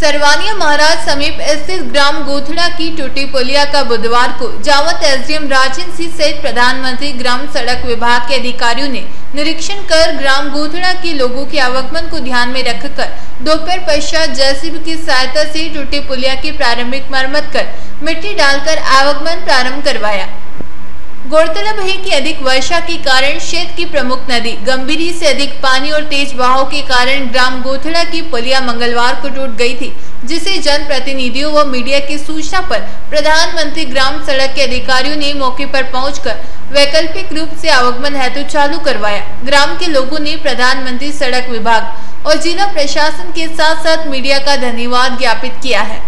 परवानिया महाराज समीप स्थित ग्राम गोथड़ा की टूटी पुलिया का बुधवार को जावत एसडीएम राजन सिंह सहित प्रधानमंत्री ग्राम सड़क विभाग के अधिकारियों ने निरीक्षण कर ग्राम गोथड़ा के लोगों के आवागमन को ध्यान में रखकर दोपहर पश्चात जेसीबी की सहायता से टूटी पुलिया की प्रारंभिक मरम्मत कर मिट्टी डालकर आवागमन प्रारंभ करवाया। गौरतलब है कि अधिक वर्षा के कारण क्षेत्र की प्रमुख नदी गंभीरी से अधिक पानी और तेज बहाव के कारण ग्राम गोथड़ा की पुलिया मंगलवार को टूट गई थी, जिसे जन प्रतिनिधियों व मीडिया की सूचना पर प्रधानमंत्री ग्राम सड़क के अधिकारियों ने मौके पर पहुंचकर वैकल्पिक रूप से आवागमन हेतु चालू करवाया। ग्राम के लोगों ने प्रधानमंत्री सड़क विभाग और जिला प्रशासन के साथ साथ मीडिया का धन्यवाद ज्ञापित किया है।